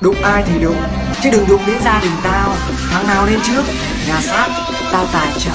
Đụng ai thì đụng, Chứ đừng đụng đến gia đình tao. Thằng nào lên trước, Nhà sát Tao tài trợ.